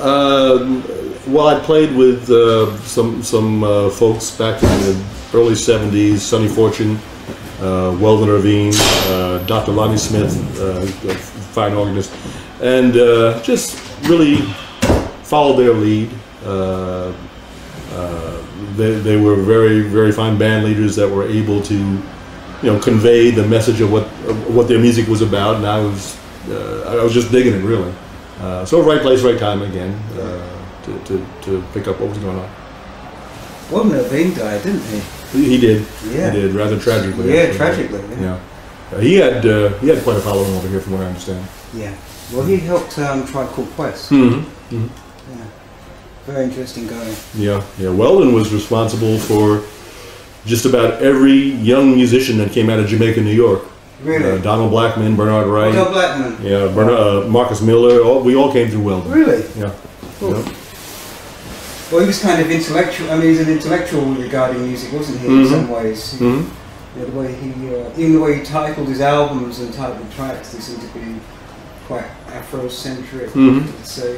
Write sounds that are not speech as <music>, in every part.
Um, well, I played with uh, some some uh, folks back in the early '70s. Sonny Fortune, uh, Weldon Irvine, uh, Dr. Lonnie Smith, uh, a fine organist, and uh, just really followed their lead. They, they were very very fine band leaders that were able to, you know, convey the message of what of what their music was about, and I was uh, I was just digging it really. Uh, so right place, right time again uh, to, to, to pick up what was going on. Weldon Irvine died, didn't he? He, he did. Yeah. He did rather tragically. Yeah, tragically. Yeah. Yeah. Uh, he had uh, he had quite a following over here, from what I understand. Yeah. Well, he helped um, Tribe Called Quest. Mm-hmm. Yeah. Very interesting guy. Yeah, yeah. Weldon was responsible for just about every young musician that came out of Jamaica, New York. Really? Uh, Donald Blackman, Bernard Wright, Del Blackman. yeah, Bernard, uh, Marcus Miller. All, we all came through Weldon. Really? Yeah. Cool. yeah. Well, he was kind of intellectual. I mean, he's an intellectual regarding music, wasn't he? In Mhm. some ways. He- Mhm. you know, the way he, uh, even the way he titled his albums and titled tracks, they seem to be quite Afrocentric. Mhm. I'd say.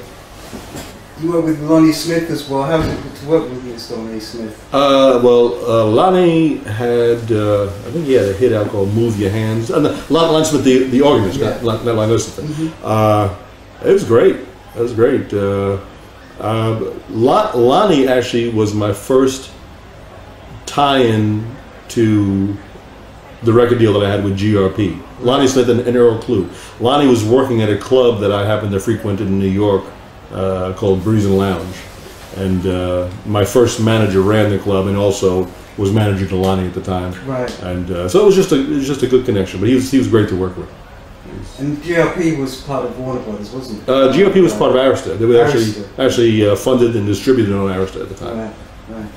You worked with Lonnie Smith as well. How was it to work with Mr. Lonnie Smith? Uh, well, uh, Lonnie had, uh, I think he had a hit out called "Move Your Hands." Uh, no, Lon, Lon Smith, the the organist, Yeah. not not, Lonnie Smith. Mhm. Uh, it was great. It was great. Uh, uh, Lon, Lonnie actually was my first tie-in to the record deal that I had with GRP. Lonnie Smith and, and Earl Klugh. Lonnie was working at a club that I happened to frequent in New York uh, called Breeze and Lounge. And uh, my first manager ran the club and also was manager to Lonnie at the time. Right. And uh, so it was just a it was just a good connection. But he was he was great to work with. And GRP was part of Warner Brothers, wasn't it? Uh, GRP was part of Arista. They were actually Arista. actually uh, funded and distributed on Arista at the time. Right, right.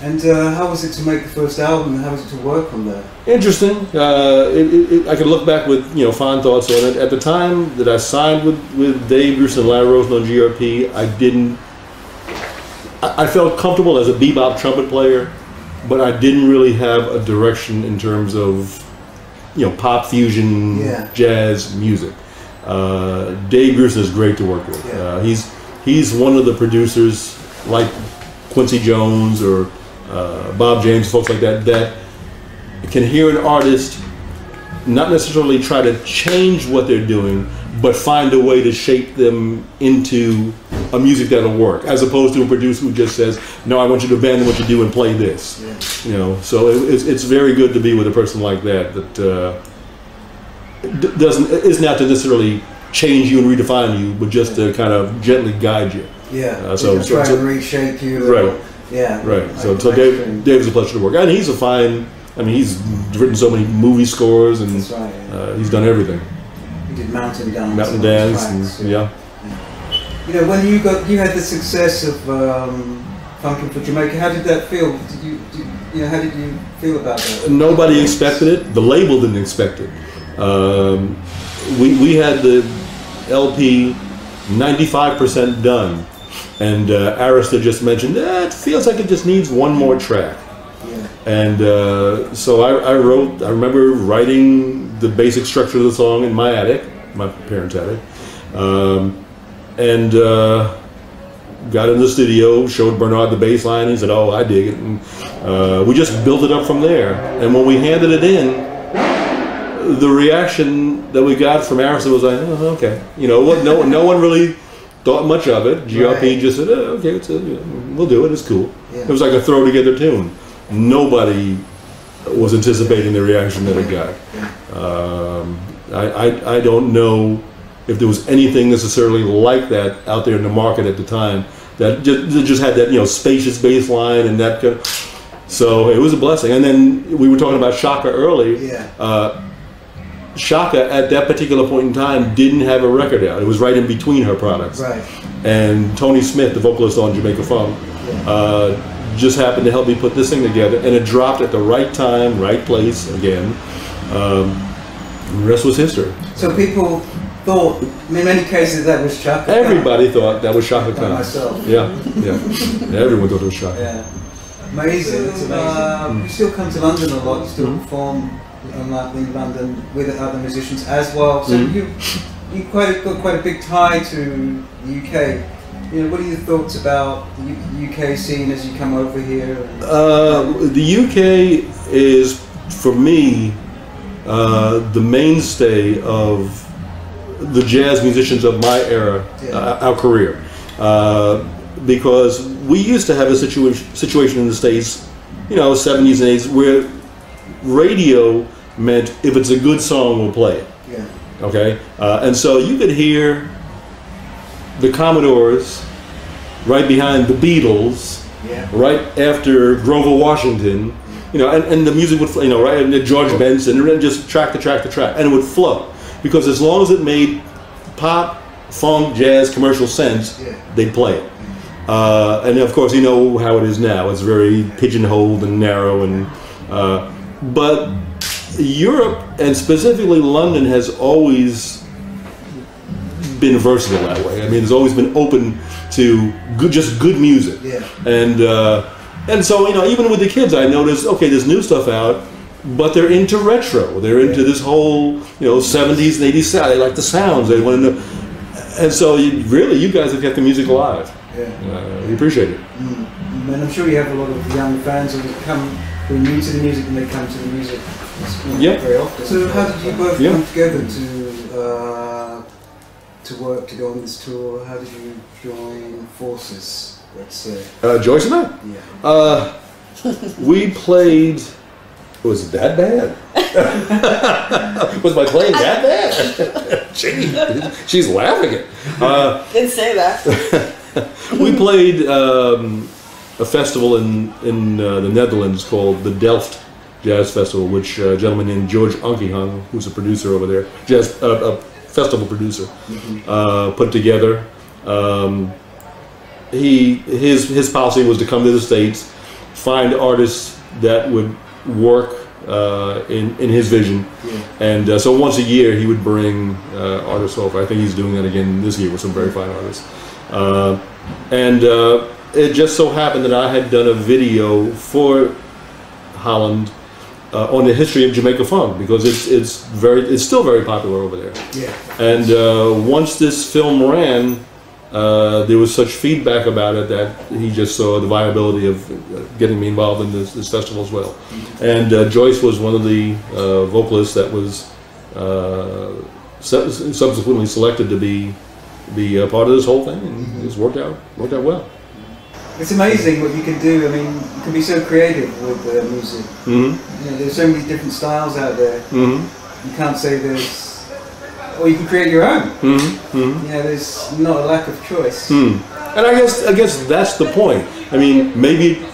And uh, how was it to make the first album? and How was it to work on that? Interesting. Uh, it, it, it, I can look back with you know fond thoughts on it. At the time that I signed with, with Dave Grusin and Larry Rosen on GRP, I didn't. I, I felt comfortable as a bebop trumpet player, but I didn't really have a direction in terms of you know pop fusion Yeah. jazz music. Uh, Dave Grusin is great to work with. Yeah. Uh, he's he's one of the producers like Quincy Jones or uh, Bob James, folks like that, that can hear an artist not necessarily try to change what they're doing, but find a way to shape them into a music that'll work, as opposed to a producer who just says, "No, I want you to abandon what you do and play this." Yeah. You know, so it, it's, it's very good to be with a person like that that uh, doesn't isn't out to necessarily change you and redefine you, but just to kind of gently guide you. Yeah. Uh, so- so- try so- and reshape you. Right. Yeah. Right. So, so Dave. Dave's a pleasure to work, and he's a fine. I mean, he's written so many movie scores, and right. Yeah. uh, he's done everything. He did Mountain Dance. Mountain Dance, tracks, and yeah. You know, when you got you had the success of um, Funkin' for Jamaica, how did that feel? Did you, did, you know, how did you feel about that? Nobody expected it. The label didn't expect it. Um, we we had the LP 95% done, and uh, Arista just mentioned eh, feels like it just needs one more track. Yeah. And uh, so I, I wrote, I remember writing the basic structure of the song in my attic, my parents' attic, um, and uh, got in the studio, showed Bernard the bass line, and he said, Oh, I dig it. And uh, we just built it up from there. And when we handed it in, the reaction that we got from Arista was like, oh, okay. You know, what- no, no one really thought much of it. GRP Right. just said, oh, okay, it's a, you know, we'll do it, it's cool. Yeah. It was like a throw together tune. Nobody was anticipating the reaction that it got. Um, I, I, I don't know if there was anything necessarily like that out there in the market at the time that just, that just had that you know spacious bass line and that kind of, so it was a blessing. And then we were talking about Chaka early. Yeah. Uh, Chaka at that particular point in time didn't have a record out. It was right in between her products Right. and Toni Smith, the vocalist on Jamaica Funk, uh, just happened to help me put this thing together, and it dropped at the right time, right place again. Um, and the rest was history. So people thought, in many cases, that was Chaka. Khan. Everybody thought that was Chaka Khan. myself. Yeah, yeah. Everyone thought it was Chaka. Yeah. Amazing. It's amazing. Uh, you still come to London a lot. You still Mhm. perform um, like in London with other musicians as well. So Mhm. you you quite got quite a big tie to the UK. You know, what are your thoughts about the UK scene as you come over here? Uh, the UK is, for me, uh, the mainstay of the jazz musicians of my era, Yeah. uh, our career. Uh, because we used to have a situation situation in the states, you know, 70s and 80s, where radio meant if it's a good song, we'll play it. Yeah, Okay, uh, and so you could hear the Commodores right behind the Beatles, yeah, right after Grover Washington, you know, and, and the music would, you know, right, and George Benson, and just track to track to track, and it would flow because as long as it made pop, funk, jazz, commercial sense, Yeah. they'd play it. Uh, and of course, you know how it is now. It's very pigeonholed and narrow, and uh, but Europe and specifically London has always been versatile that way. I mean, it's always been open to good, just good music. Yeah. And uh, and so you know, even with the kids, I noticed okay, there's new stuff out, but they're into retro. They're into this whole you know 70s and 80s sound. They like the sounds. They want to know. And so, you, really, you guys have kept the music alive. yeah. Uh, we appreciate it. Mm. And I'm sure you have a lot of young fans who come who are new to the music and they come to the music you know, Yeah. very often. So how did you both Yeah. come together to uh, to work to go on this tour? How did you join forces? Let's say. Uh, Joyce and I. Yeah. Uh, we played. Was it that bad? <laughs> was my playing that bad? <laughs> Gee, she's laughing at. Uh, Didn't say that. <laughs> we played um, a festival in in uh, the Netherlands called the Delft Jazz Festival, which uh, a gentleman named George Unkehung, who's a producer over there, jazz uh, a festival producer, uh, put together. Um, he his his policy was to come to the states, find artists that would work uh, in in his vision, Yeah. and uh, so once a year he would bring uh, artists over. I think he's doing that again this year with some very fine artists. Uh, and uh, it just so happened that I had done a video for Holland uh, on the history of Jamaica funk because it's it's very it's still very popular over there. Yeah. And uh, once this film ran, uh, there was such feedback about it that he just saw the viability of uh, getting me involved in this, this festival as well. And uh, Joyce was one of the uh, vocalists that was uh, subsequently selected to be be a part of this whole thing, and it's worked out worked out well. It's amazing what you can do. I mean, you can be so creative with uh, music. hmm You know, there's so many different styles out there. hmm You can't say there's, or you can create your own. hmm hmm know, there's not a lack of choice. Hmm. And I guess I guess that's the point. I mean, maybe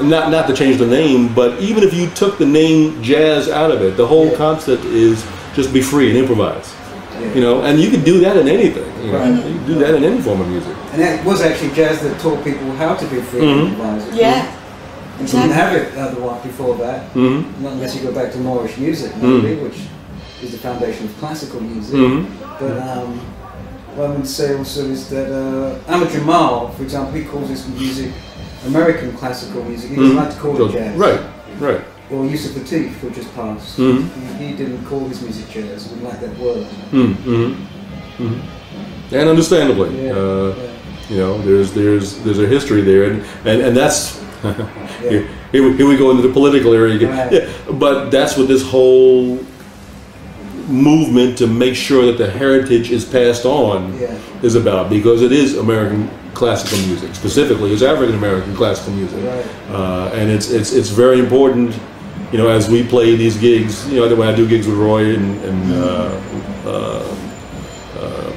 not not to change the name, but even if you took the name jazz out of it, the whole Yeah. concept is just be free and improvise. Yeah. You know, and you can do that in anything. You, know? Right. you can do that in any form of music. And it was actually jazz that taught people how to be free Mhm. and improvise. Yeah. You didn't have it otherwise before that. hmm Not unless you go back to Moorish music, Mm. maybe, which is the foundation of classical music. hmm But um, what I would say also is that uh, Ahmad Jamal, for example, he calls his music American classical music. He doesn't like to call it jazz. Right, right. Or Yusef Lateef, who just passed. Mhm. He, he didn't call his music jazz. Didn't like that word. Mm-hmm. hmm And understandably, Yeah. uh, yeah. you know, there's there's there's a history there, and and, and that's <laughs> here, here, we, here we go into the political area again. Right. Yeah, but that's what this whole movement to make sure that the heritage is passed on Yeah. is about because it is American classical music specifically it's African American classical music Right. uh, and it's it's it's very important you know as we play these gigs you know when I do gigs with Roy and, and uh, uh, uh,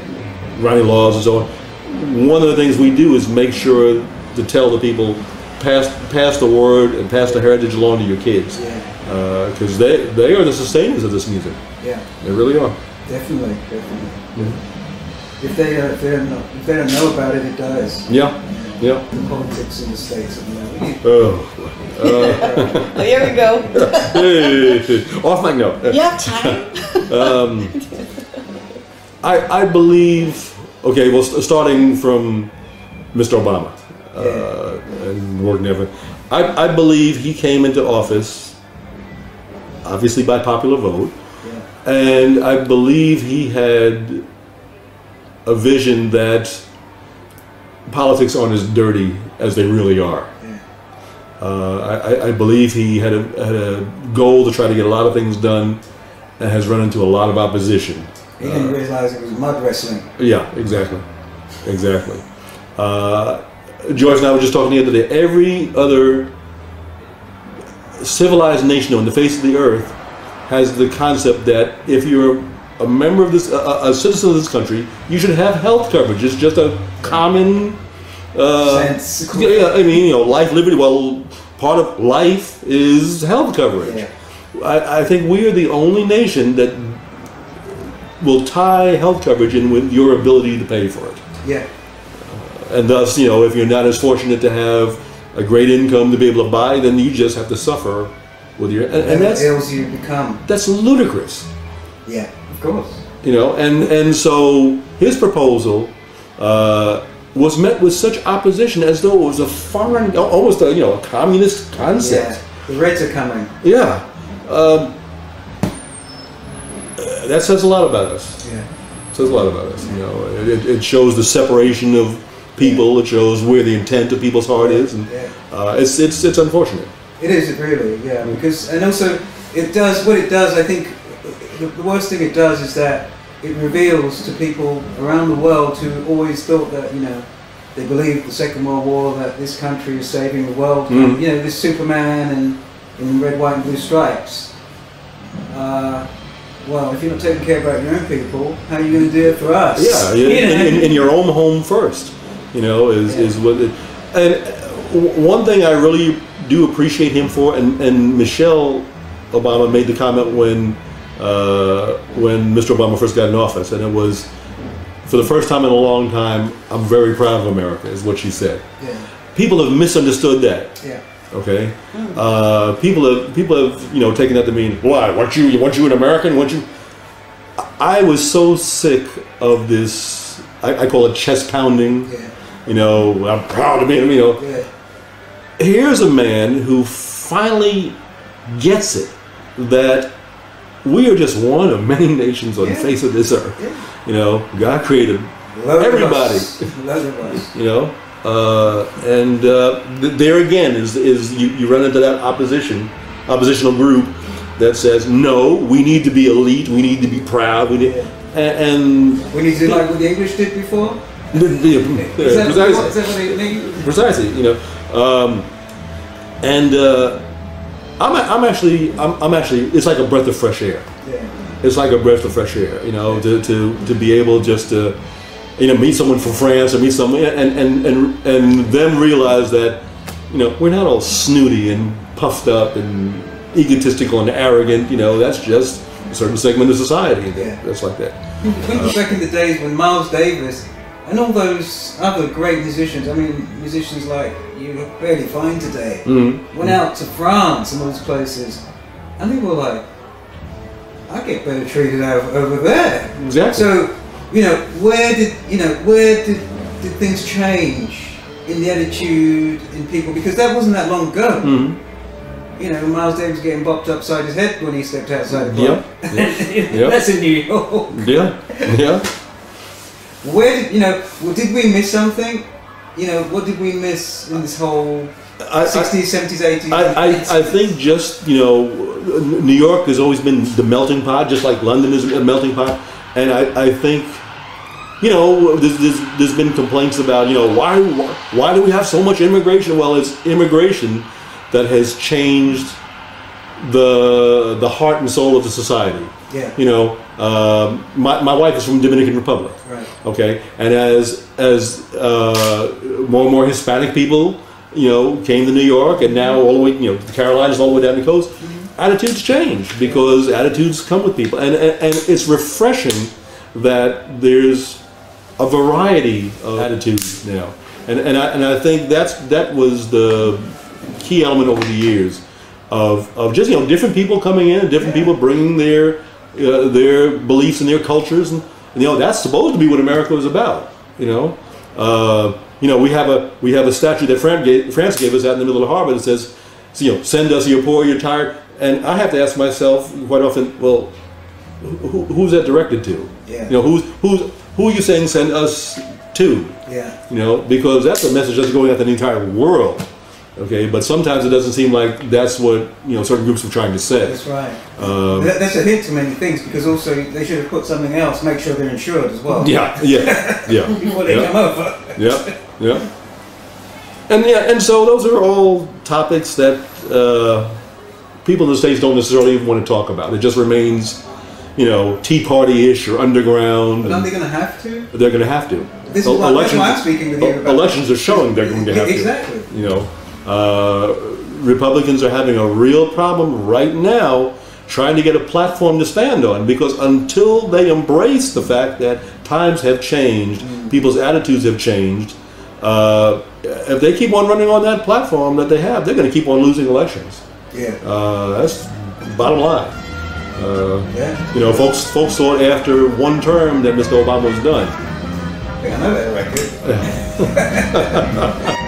Ronnie Laws and so on one of the things we do is make sure to tell the people pass pass the word and pass the heritage along to your kids Yeah. because they they are the sustainers of this music. Yeah. They really are. Definitely. Definitely. If they uh, if they don't know, if they don't know about it, it does. Yeah, yeah. The politics in the states at the moment. Oh, uh, <laughs> Oh, here we go. <laughs> hey, off mic note. You have time? <laughs> Um, I I believe. Okay, well, st- starting from Mr. Obama uh, and working there, I I believe he came into office, obviously by popular vote. Yeah. And I believe he had a vision that politics aren't as dirty as they really are. Uh, I, I- believe he had a, had a goal to try to get a lot of things done and has run into a lot of opposition. He didn't realize it was mud wrestling. Yeah, exactly. Exactly. Uh, George and I were just talking the other day. Every other civilized nation on the face of the earth has the concept that if you're a member of this, a- a citizen of this country, you should have health coverage. It's just a common. Uh, Sense. yeah, yeah, I mean, you know, life, liberty. Well, part of life is health coverage. Yeah. I, I think we are the only nation that will tie health coverage in with your ability to pay for it. Yeah. And thus, you know, if you're not as fortunate to have a great income to be able to buy, then you just have to suffer with your and, and Whatever that's ills you become. that's ludicrous, Yeah. Of course. you know. And and so his proposal uh, was met with such opposition as though it was a foreign, almost a you know a communist concept. Yeah. The Reds are coming. Yeah. Um, that says a lot about us. Yeah. says a lot about us. You know, it, it shows the separation of people. It shows where the intent of people's heart is, and Yeah. uh, it's it's it's unfortunate. It is really, yeah. Because and also it does what it does. I think the, the worst thing it does is that it reveals to people around the world who always thought that you know they believed the Second World War that this country is saving the world. Mhm. You know, this Superman and in red, white, and blue stripes. Uh, well, if you're not taking care about your own people, how are you going to do it for us? Yeah, <laughs> You in, in, in your own home first. You know, is Yeah. is what. It, and uh, one thing I really do appreciate him for, and, and Michelle Obama made the comment when uh, when Mr. Obama first got in office, and it was for the first time in a long time, I'm very proud of America, is what she said. yeah, People have misunderstood that. yeah, Okay, uh, people have people have you know taken that to mean why? Weren't you weren't you an American? Weren't you? I was so sick of this. I, I call it chest pounding. yeah, You know, I'm proud to be. You know, yeah, here's a man who finally gets it that we are just one of many <laughs> nations on the face of this earth. yeah. You know, God created of Everybody. us. Load of us. <laughs> you know uh, and uh, th- there again is, is you, you run into that opposition oppositional group that says no we need to be elite we need to be proud we need, and, and We need to do like what the English did before. <laughs> the, the, Is that, precisely, is that what they mean? precisely you know um, and uh, I'm, I'm actually I'm, I'm actually it's like a breath of fresh air Yeah. it's like a breath of fresh air, you know, to, to, to be able just to, you know, meet someone from France or meet someone and, and, and, and then realize that, you know, we're not all snooty and puffed up and egotistical and arrogant, you know, that's just a certain segment of society Yeah. that's like that. Think uh, back in the days when Miles Davis and all those other great musicians, I mean, musicians like you look barely fine today, Mm-hmm. went out to France and those places, and they were like, I get better treated over, over there. Exactly. So, you know, where did you know where did did things change in the attitude in people? Because that wasn't that long ago. Mhm. You know, Miles Davis getting bopped upside his head when he stepped outside the club. Yep. <laughs> That's in New York. Yeah, yeah. Where did you know? Did we miss something? You know, what did we miss in this whole I, I, sixties, seventies, eighties? I, I, I think just you know New York has always been the melting pot, just like London is a melting pot, and I, I think you know there's, there's, there's been complaints about you know why, why why do we have so much immigration? Well, it's immigration that has changed the the heart and soul of the society. Yeah. You know, um, my, my wife is from Dominican Republic. Right. Okay, and as as uh, more and more Hispanic people, you know, came to New York, and now all the way, you know, the Carolinas, all the way down the coast, attitudes change because attitudes come with people, and, and and it's refreshing that there's a variety of attitudes now, and and I, and I think that's that was the key element over the years of, of just you know different people coming in, different people bringing their uh, their beliefs and their cultures, and, and, you know that's supposed to be what America is about. You know, uh, you know we have a we have a statue that France gave, France gave us out in the middle of the harbor that says, you know, send us your poor, your tired, and I have to ask myself quite often, well, who, who's that directed to? Yeah. You know, who's who's who are you saying send us to? Yeah. You know, because that's a message that's going out to the entire world. Okay, but sometimes it doesn't seem like that's what you know certain groups are trying to say. That's right. Um, That- That's a hint to many things because also they should have put something else. Make sure they're insured as well. yeah, yeah, yeah. <laughs> Before they yeah. come over. yeah, yeah. And yeah, and so those are all topics that uh, people in the states don't necessarily even want to talk about. It just remains, you know, Tea Party-ish or underground. But aren't they going to have to? they're going to have to. This is El- why, I'm speaking with you about elections are showing they're going to have to. Exactly. You know, uh, Republicans are having a real problem right now trying to get a platform to stand on because until they embrace the fact that times have changed, Mm. people's attitudes have changed. Uh, if they keep on running on that platform that they have, they're going to keep on losing elections. Yeah. Uh, that's bottom line. Uh, Yeah. you know, folks, folks thought after one term that Mr. Obama was done. Think I know that record. <laughs> <laughs>